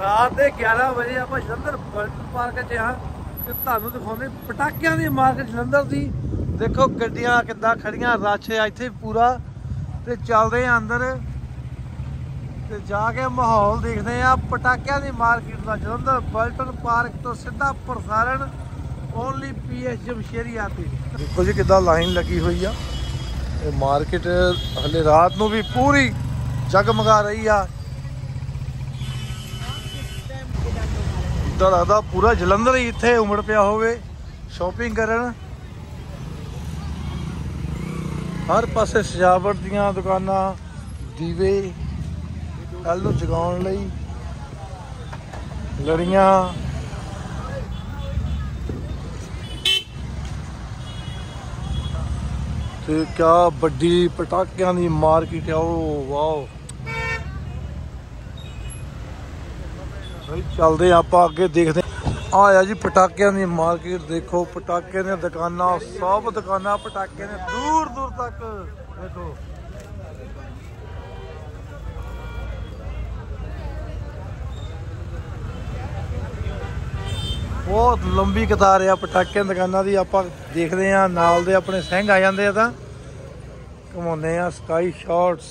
ਰਾਤ ਦੇ 11 ਵਜੇ ਆਪਾਂ ਜਲੰਧਰ ਬਲਟਨ ਪਾਰਕ 'ਚ ਹਾਂ ਤੇ ਤੁਹਾਨੂੰ ਦਿਖਾਉਂਦੇ ਪਟਾਕਿਆਂ ਦੀ ਮਾਰਕੀਟ ਜਲੰਧਰ ਦੀ। ਦੇਖੋ ਗੱਡੀਆਂ ਕਿੱਦਾਂ ਖੜੀਆਂ, ਰਸ਼ ਆ ਇੱਥੇ ਪੂਰਾ ਤੇ ਚੱਲਦੇ ਆ ਅੰਦਰ। ਤੇ ਜਾ ਕੇ ਮਾਹੌਲ ਦੇਖਦੇ ਆ, ਪਟਾਕਿਆਂ ਦੀ ਮਾਰਕੀਟ ਦਾ ਜਲੰਧਰ ਬਲਟਨ ਪਾਰਕ ਤੋਂ ਸਿੱਧਾ ਪ੍ਰਸਾਰਣ ਓਨਲੀ ਪੀਐਸ ਜਮਸ਼ੇਰੀਆ ਤੇ। ਦੇਖੋ ਜੀ ਕਿੱਦਾਂ ਲਾਈਨ ਲੱਗੀ ਹੋਈ ਆ। ਇਹ ਮਾਰਕੀਟ ਹਲੇ ਰਾਤ ਨੂੰ ਵੀ ਪੂਰੀ ਜਗਮਗਾ ਰਹੀ ਆ। ਇਦਾਂ ਲੱਗਦਾ? ਪੂਰਾ ਜਲੰਧਰ ਹੀ ਇੱਥੇ ਉਮੜ ਪਿਆ ਹੋਵੇ ਸ਼ਾਪਿੰਗ ਕਰਨ। ਹਰ ਪਾਸੇ ਸਜਾਵਟ ਦੀਆਂ ਦੁਕਾਨਾਂ, ਦੀਵੇ ਕੱਲ ਨੂੰ ਜਗਾਉਣ ਲਈ ਲੜੀਆਂ। ਤੇ ਕਿਆ ਵੱਡੀ ਪਟਾਕਿਆਂ ਦੀ ਮਾਰਕੀਟ ਆ, ਉਹ ਵਾਓ। ਭਾਈ ਚੱਲਦੇ ਆਪਾਂ ਅੱਗੇ, ਦੇਖਦੇ ਆ ਆ ਜੀ, ਪਟਾਕਿਆਂ ਦੀ ਮਾਰਕੀਟ ਦੇਖੋ ਪਟਾਕੇ ਦੀਆਂ ਦੁਕਾਨਾਂ, ਸਭ ਦੁਕਾਨਾਂ ਪਟਾਕੇ ਨੇ ਦੂਰ ਦੂਰ ਤੱਕ, ਦੇਖੋ। ਬਹੁਤ ਲੰਬੀ ਕਤਾਰ ਆ ਪਟਾਕਿਆਂ ਦੁਕਾਨਾਂ ਦੀ, ਆਪਾਂ ਦੇਖਦੇ ਆ ਨਾਲ ਦੇ ਆਪਣੇ ਸਿੰਘ ਆ ਜਾਂਦੇ ਆ ਤਾਂ। ਘਮਾਉਂਦੇ ਆ ਸਕਾਈ ਸ਼ਾਟਸ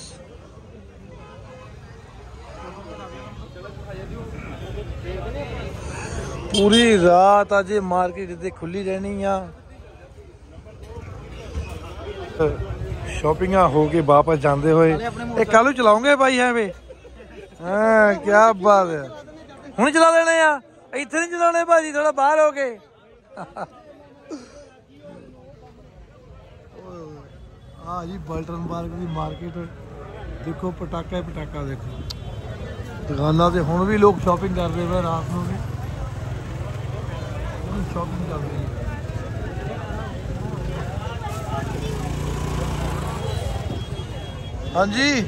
ਪੂਰੀ ਰਾਤ ਅੱਜ ਮਾਰਕੀਟ ਤੇ ਖੁੱਲੀ ਰਹਿਣੀ ਆ। ਸ਼ਾਪਿੰਗਾਂ ਹੋ ਕੇ ਵਾਪਸ ਜਾਂਦੇ ਹੋਏ। ਇਹ ਕੱਲ ਨੂੰ ਚਲਾਉਂਗੇ ਭਾਈ ਐਵੇਂ? ਹਾਂ ਕੀ ਬਾਤ ਹੈ। ਹੁਣ ਚਲਾ ਲੈਣੇ ਆ? ਇੱਥੇ ਨਹੀਂ ਚਲਾਉਣੇ ਭਾਜੀ ਥੋੜਾ ਬਾਹਰ ਹੋ ਕੇ। ਆ ਜੀ ਬਲਟਨ ਪਾਰਕ ਦੀ ਮਾਰਕੀਟ। ਦੇਖੋ ਪਟਾਕਾ ਪਟਾਕਾ ਦੇਖੋ। ਦੁਕਾਨਾਂ ਤੇ ਹੁਣ ਵੀ ਲੋਕ ਸ਼ਾਪਿੰਗ ਕਰਦੇ ਪਏ ਰਾਤ ਨੂੰ ਵੀ। ਸ਼ਾਪਿੰਗ ਕਰਦੇ ਨੇ ਹਾਂਜੀ।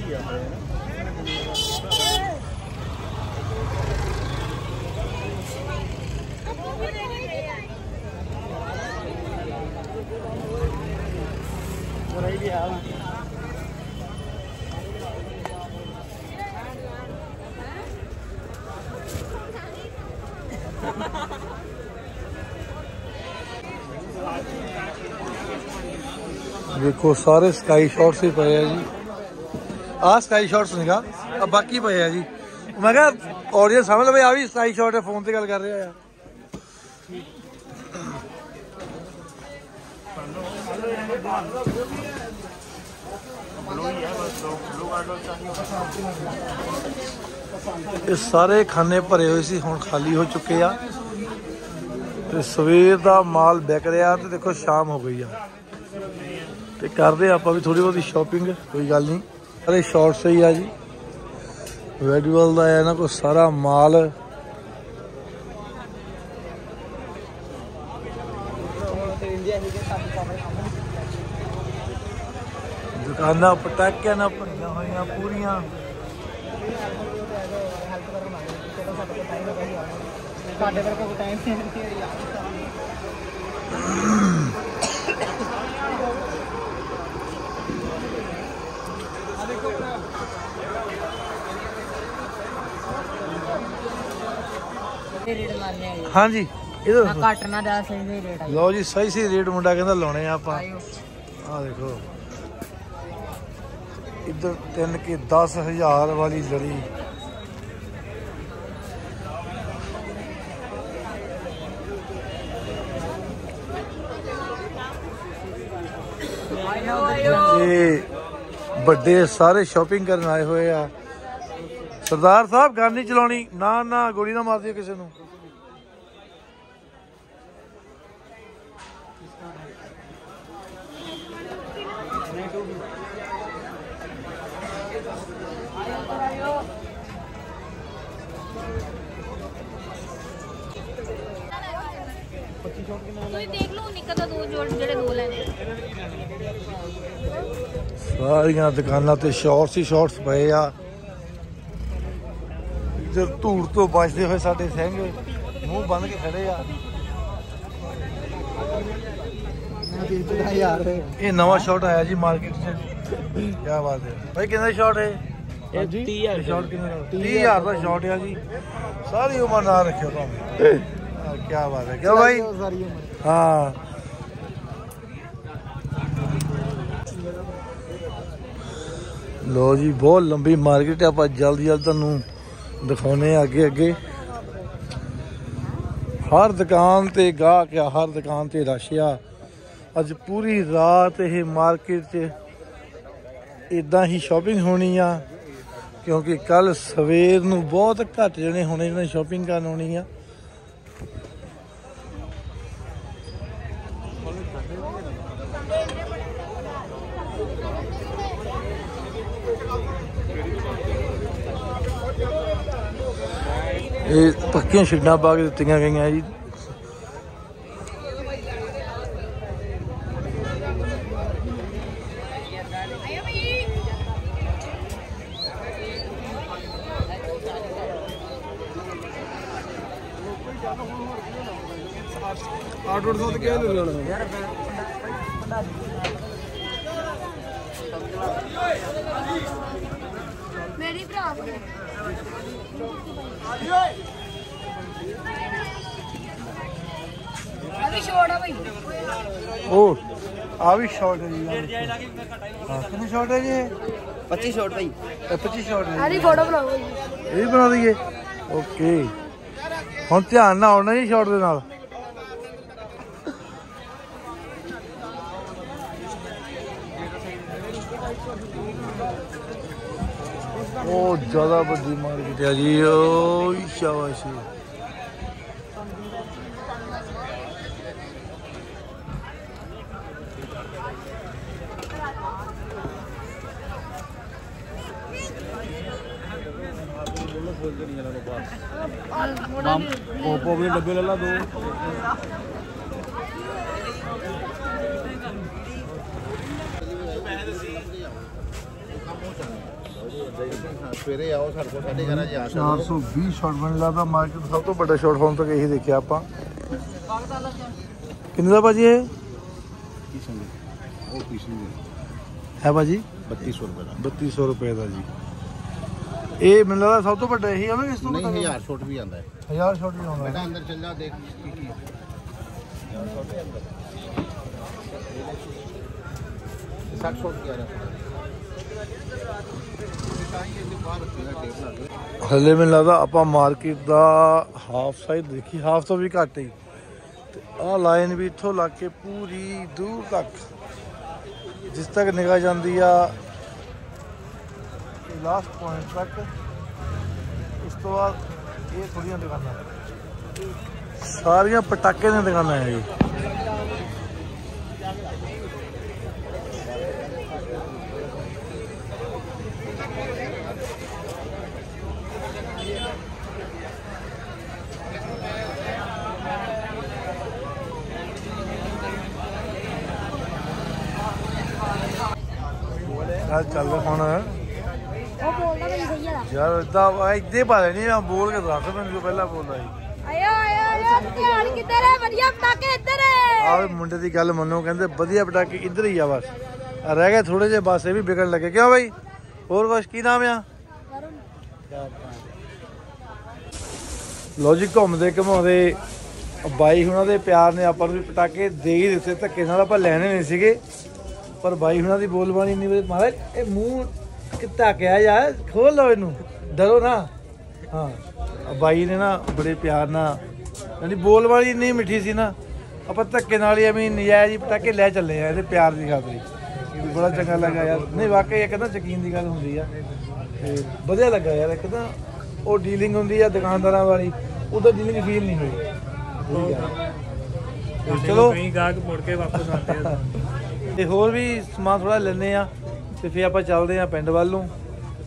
ਦੇਖੋ ਸਾਰੇ ਸਕਾਈ ਸ਼ਾਟਸ ਹੀ ਪਏ ਆ ਜੀ ਆਹ ਸਕਾਈ ਸ਼ਾਟਸ ਨਹੀਂਗਾ ਆ ਬਾਕੀ ਪਏ ਆ ਜੀ ਮੈਂ ਕਿਹਾ ਆਡੀਅנס ਸਮਝ ਲਵੇ ਆ ਵੀ ਸਕਾਈ ਸ਼ਾਟ ਹੈ ਫੋਨ ਤੇ ਗੱਲ ਕਰ ਰਿਹਾ ਆ ਇਹ ਸਾਰੇ ਖਾਨੇ ਭਰੇ ਹੋਏ ਸੀ ਹੁਣ ਖਾਲੀ ਹੋ ਚੁੱਕੇ ਆ ਤੇ ਸਵੇਰ ਦਾ ਮਾਲ ਵਿਕ ਰਿਹਾ ਤੇ ਦੇਖੋ ਸ਼ਾਮ ਹੋ ਗਈ ਆ ਤੇ ਕਰਦੇ ਆਪਾਂ ਵੀ ਥੋੜੀ ਬਹੁਤੀ ਸ਼ਾਪਿੰਗ ਕੋਈ ਗੱਲ ਨਹੀਂ। ਸਾਰੇ ਸ਼ਾਰਟਸ ਹੀ ਆ ਜੀ। ਵੈਡੀਵਲ ਦਾ ਹੈ ਨਾ ਕੋ ਸਾਰਾ ਮਾਲ। ਦੁਕਾਨਾਂ ਪਟਾਕਿਆਂ ਨਾਲ ਭਰੀਆਂ ਹੋਈਆਂ ਪੂਰੀਆਂ। ਸਾਡੇ ਵਰਗਾ ਕੋਈ ਟਾਈਮ ਨਹੀਂ ਹੈ ਰੇਟ ਮਾਰਨੇ ਆ ਹਾਂਜੀ ਇਹਦਾ ਨਾ ਘੱਟ ਨਾ ਦਾ ਸਹੀ ਦੇ ਰੇਟ ਆ ਲਓ ਜੀ ਸਹੀ ਸਹੀ ਰੇਟ ਮੁੰਡਾ ਕਹਿੰਦਾ ਲਾਉਣੇ ਆ ਆਪਾਂ। ਆ ਦੇਖੋ। ਇੱਧਰ ਤਿੰਨ ਕੇ 10000 ਵਾਲੀ ਲੜੀ ਇਹ ਵੱਡੇ ਸਾਰੇ ਸ਼ਾਪਿੰਗ ਕਰਨ ਆਏ ਹੋਏ ਆ। ਸਰਦਾਰ ਸਾਹਿਬ ਗੱਲ ਨਹੀਂ ਚਲਾਉਣੀ। ਨਾ ਨਾ ਗੋਲੀ ਨਾ ਮਾਰ ਦਿਓ ਕਿਸੇ ਨੂੰ। ਤੁਸੀਂ ਦੇਖ ਲਓ ਨਿੱਕਾ ਦਾ ਦੋ ਜੋੜ ਜਿਹੜੇ ਦੋ ਲੈਣੇ ਸਾਰੀਆਂ ਦੁਕਾਨਾਂ ਤੇ ਸ਼ਾਰਟਸ ਹੀ ਸ਼ਾਰਟਸ ਪਏ ਆ। ਇੱਧਰ ਧੂੜ ਤੋਂ ਬਚਦੇ ਹੋਏ ਸਾਡੇ ਸਿੰਘ ਮੂੰਹ ਬੰਨ ਕੇ ਖੜੇ ਆ। ਯਾਰ ਇਹ ਨਵਾਂ ਸ਼ਾਟ ਆਇਆ ਜੀ ਮਾਰਕੀਟ 'ਚ। ਕੀ ਬਾਤ ਹੈ। ਭਾਈ ਕਿੰਨਾ ਸ਼ਾਟ ਹੈ? ਇਹ 30000 ਸ਼ਾਟ ਕਿੰਨੇ ਦਾ? 30000 ਦਾ ਸ਼ਾਟ ਆ ਜੀ। ਸਾਰੀ ਉਮਰ ਨਾਲ ਰੱਖਿਓ ਤੁਹਾਨੂੰ ਕੀ ਬਾਤ ਹੈ। ਕਿਉਂ ਭਾਈ ਸਾਰੀ ਉਮਰ। ਹਾਂ। ਲੋ ਜੀ ਬਹੁਤ ਲੰਬੀ ਮਾਰਕੀਟ ਆਪਾਂ ਜਲਦੀ ਜਲਦੀ ਤੁਹਾਨੂੰ ਦਿਖਾਉਨੇ ਆ ਅੱਗੇ ਅੱਗੇ। ਹਰ ਦੁਕਾਨ ਤੇ ਗਾਹਕ ਆ, ਹਰ ਦੁਕਾਨ ਤੇ ਰਸ਼ ਆ। ਅੱਜ ਪੂਰੀ ਰਾਤ ਇਹ ਮਾਰਕੀਟ 'ਚ ਇਦਾਂ ਹੀ ਸ਼ਾਪਿੰਗ ਹੋਣੀ ਆ, ਕਿਉਂਕਿ ਕੱਲ ਸਵੇਰ ਨੂੰ ਬਹੁਤ ਘੱਟ ਜਣੇ ਹੋਣੇ ਜਿਹਨੇ ਸ਼ਾਪਿੰਗ ਕਰਨ ਆਉਣੀ ਆ। ਇਹ ਪੱਕੀਆਂ ਛਿੱਡਾਂ ਪਾ ਕੇ ਦਿੱਤੀਆਂ ਗਈਆਂ ਜੀ। ਆਰਡਰ ਤੋਂ ਕਿਹਾ ਨਹੀਂ ਲੈਣਾ? ਯਾਰ ਮੇਰੀ ਭਰਾ ਅਭੀ ਛੋੜ ਆ ਬਈ। ਉਹ ਆ ਵੀ ਸ਼ਾਰਟ ਹੈ ਜੀ ਕਿੰਨੀ ਸ਼ਾਰਟ ਹੈ ਜੀ ਇਹ? 25 ਸ਼ਾਟ ਭਾਈ ਇਹ 25 ਸ਼ਾਰਟ ਹੈ ਆਦੀ ਫੋਟੋ ਬਣਾਓ ਬਈ। ਇਹ ਵੀ ਬਣਾ ਦਈਏ। ਓਕੇ ਹੁਣ ਧਿਆਨ ਨਾਲ ਆਉਣਾ ਜੀ ਸ਼ਾਰਟ ਦੇ ਨਾਲ। ਉਹ ਜ਼ਿਆਦਾ ਵੱਡੀ ਮਾਰਕੀਟ ਹੈ ਜੀ ਓ ਸ਼ਾਬਾਸ਼ੀ। ਓਪੋ ਵੀ ਡੱਬੇ ਲੈ ਲਾ ਦੋ। ਸਵੇਰੇ ਆਓ ਸਾਡੇ ਕੋਲ 11:30 ਵਜੇ ਆ 420 ਸ਼ਾਟ ਬਣ ਲੱਗਦਾ ਮਾਰਕੀਟ ਸਭ ਤੋਂ ਵੱਡਾ ਸ਼ਾਟ ਹੁਣ ਤੱਕ ਇਹੀ ਦੇਖਿਆ ਆਪਾਂ। ਕਿੰਨੇ ਦਾ ਭਾਜੀ ਇਹ? ਉਹ ਪਿਛਲੀ ਹੈ ਭਾਜੀ? 3200 ਰੁਪਏ ਦਾ। 3200 ਰੁਪਏ ਦਾ ਜੀ। ਇਹ ਮੈਨੂੰ ਲੱਗਦਾ ਸਭ ਤੋਂ ਵੱਡਾ ਇਹੀ ਆ ਨਾ ਇਸ ਤੋਂ ਨਹੀਂ 1000 ਛੋਟ ਵੀ ਆਂਦਾ ਹੈ। 1000 ਸ਼ਾਟ ਵੀ ਆਉਂਦਾ ਬੇਟਾ ਅੰਦਰ ਚੱਲ ਜਾ ਦੇਖ ਕੀ ਕੀ ਹੈ। 60 ਛੋਟ ਕੀ ਆ ਰਿਹਾ। ਹਲੇ ਮੈਨੂੰ ਲੱਗਦਾ ਆਪਾਂ ਮਾਰਕੀਟ ਦਾ ਹਾਫ ਸਾਈਡ ਦੇਖੀ, ਹਾਫ ਤੋਂ ਵੀ ਘੱਟ ਹੀ। ਤੇ ਆਹ ਲਾਈਨ ਵੀ ਇੱਥੋਂ ਲੱਗ ਕੇ ਪੂਰੀ ਦੂਰ ਤੱਕ। ਜਿਸ ਤੱਕ ਨਿਗਾਹ ਜਾਂਦੀ ਆ ਲਾਸਟ ਪੁਆਇੰਟ ਤੱਕ। ਉਸ ਤੋਂ ਬਾਅਦ ਇਹ ਥੋੜੀਆਂ ਦੁਕਾਨਾਂ। ਸਾਰੀਆਂ ਪਟਾਕੇ ਦੀਆਂ ਦੁਕਾਨਾਂ ਹੈ ਜੀ ਚੱਲ ਚੱਲ ਹੁਣ? ਉਹ ਬੋਲਦਾ ਬਈ ਸਹੀ ਆ। ਯਾਰ ਇਦਾਂ ਇੱਦੇ ਪਾ ਲੈਣੀ ਆ ਬੋਲ ਕੇ ਦੱਸ ਮੈਨੂੰ ਜੋ ਪਹਿਲਾਂ ਬੋਲਦਾ ਸੀ। ਆਇਓ ਆਇਓ ਧਿਆਨ ਕਿੱਧਰ ਹੈ? ਵਧੀਆ ਪਟਾਕੇ ਇੱਧਰ ਹੈ। ਆਹ ਮੁੰਡੇ ਦੀ ਗੱਲ ਮੰਨੋ ਕਹਿੰਦੇ ਵਧੀਆ ਪਟਾਕੇ ਇੱਧਰ ਹੀ ਆ ਬਸ। ਰਹਿ ਗਏ ਥੋੜੇ ਜਿਹੇ ਬਸ ਇਹ ਵੀ ਵਿਕਣ ਲੱਗੇ। ਕਿਉਂ ਬਾਈ? ਹੋਰ ਕੁਛ ਕੀ ਨਾਮ ਆ? ਲੋ ਜੀ ਘੁੰਮਦੇ ਘਮਾਉਂਦੇ ਬਾਈ ਹੁਣਾਂ ਦੇ ਪਿਆਰ ਨੇ ਆਪਾਂ ਨੂੰ ਵੀ ਪਟਾਕੇ ਦੇ ਹੀ ਦਿੱਤੇ ਧੱਕੇ ਨਾਲ ਆਪਾਂ ਲੈਣੇ ਨਹੀਂ ਸੀਗੇ। ਪਰ ਬਾਈ ਹੁਣਾਂ ਦੀ ਬੋਲਬਾਣੀ ਨਹੀਂ ਵੇ ਮਹਾਰਾਜ ਇਹ ਮੂੰਹ ਕਿੱਤਾ ਕਿਹਾ ਯਾਰ ਖੋਲ ਲਓ ਇਹਨੂੰ ਡਰੋ ਨਾ। ਹਾਂ ਬਾਈ ਨੇ ਨਾ ਬੜੇ ਪਿਆਰ ਨਾਲ ਯਾਨੀ ਬੋਲਬਾਣੀ ਇੰਨੀ ਮਿੱਠੀ ਸੀ ਨਾ ਆਪਾਂ ਧੱਕੇ ਨਾਲ ਹੀ ਐਵੇਂ ਨਜਾਇਜ਼ ਹੀ ਪਟਾਕੇ ਲੈ ਚੱਲੇ ਆ ਇਹਦੇ ਪਿਆਰ ਦੀ ਖਾਤਰ ਬੜਾ ਚੰਗਾ ਲੱਗਾ ਯਾਰ। ਨਹੀਂ ਵਾਕਈ ਇਹ ਕਹਿੰਦਾ ਯਕੀਨ ਦੀ ਗੱਲ ਹੁੰਦੀ ਆ ਤੇ ਵਧੀਆ ਲੱਗਾ ਯਾਰ ਇੱਕ ਤਾਂ ਉਹ ਡੀਲਿੰਗ ਹੁੰਦੀ ਆ ਦੁਕਾਨਦਾਰਾਂ ਵਾਲੀ ਉਧਰ ਡੀਲਿੰਗ ਫੀਲ ਨਹੀਂ ਹੋਈ। ਚਲੋ। ਕਈ ਗਾਹਕ ਮੁੜ ਕੇ ਵਾਪਸ ਆਉਂਦੇ ਆ। ਤੇ ਹੋਰ ਵੀ ਸਮਾਨ ਥੋੜਾ ਲੈਣੇ ਆ ਤੇ ਫਿਰ ਆਪਾਂ ਚੱਲਦੇ ਆ ਪਿੰਡ ਵੱਲ ਨੂੰ।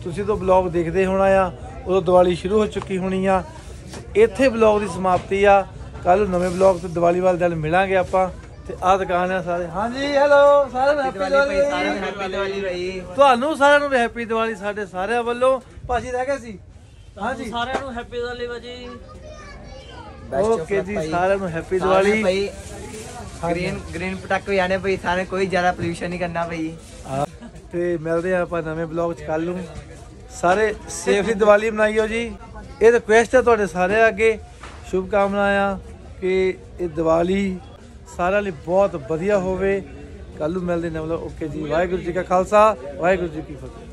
ਤੁਸੀਂ ਤਾਂ ਬਲੌਗ ਦੇਖਦੇ ਹੋਣਾ ਆ ਉਦੋਂ ਦੀਵਾਲੀ ਸ਼ੁਰੂ ਹੋ ਚੁੱਕੀ ਹੋਣੀ ਆ। ਇੱਥੇ ਬਲੌਗ ਦੀ ਸਮਾਪਤੀ ਆ। ਕੱਲ ਨਵੇਂ ਬਲੌਗ ਤੇ ਦੀਵਾਲੀ ਵਾਲੇ ਦਿਨ ਮਿਲਾਂਗੇ ਆਪਾਂ। ਤੇ ਆਹ ਦੁਕਾਨ ਆ ਸਾਰੇ। ਹਾਂਜੀ ਹੈਲੋ ਸਾਰਿਆਂ ਨੂੰ ਹੈਪੀ ਦੀਵਾਲੀ ਹੈਪੀ ਦੀਵਾਲੀ। ਭਾਈ। ਤੁਹਾਨੂੰ ਸਾਰਿਆਂ ਨੂੰ ਹੈਪੀ ਦੀਵਾਲੀ ਸਾਡੇ ਸਾਰਿਆਂ ਵੱਲੋਂ। ਭਾਜੀ ਰਹਿ ਗਏ ਸੀ? ਹਾਂਜੀ। ਸਾਰਿਆਂ ਨੂੰ ਹੈਪੀ ਦੀਵਾਲੀ ਭਾਜੀ। ਓਕੇ ਜੀ ਸਾਰਿਆਂ ਨੂੰ ਹੈਪੀ ਦੀਵਾਲੀ। ਗ੍ਰੀਨ ਗ੍ਰੀਨ ਪਟਾਕੇ ਵੀ ਆਣੇ ਭਾਈ ਸਾਰੇ ਕੋਈ ਜ਼ਿਆਦਾ ਪੋਲੂਸ਼ਨ ਨਹੀਂ ਕਰਨਾ ਭਾਈ। ਤੇ ਮਿਲਦੇ ਆ ਆਪਾਂ ਨਵੇਂ ਬਲੌਗ ਚ ਕੱਲ ਨੂੰ। ਸਾਰੇ ਸੇਫਲੀ ਦੀਵਾਲੀ ਮਨਾਈਓ ਜੀ। ਇਹ ਰਿਕੁਐਸਟ ਹੈ ਤੁਹਾਡੇ ਸਾਰਿਆਂ ਅੱਗੇ। ਸ਼ੁਭ ਕਾਮਨਾ ਆ ਕਿ ਇਹ ਦੀਵਾਲੀ ਸਾਰਿਆਂ ਲਈ ਬਹੁਤ ਵਧੀਆ ਹੋਵੇ। ਕੱਲ ਨੂੰ ਮਿਲਦੇ ਨੇ ਮਤਲਬ ਓਕੇ ਜੀ ਵਾਹਿਗੁਰੂ ਜੀ ਕਾ ਖਾਲਸਾ ਵਾਹਿਗੁਰੂ ਜੀ ਕੀ ਫਤਿਹ।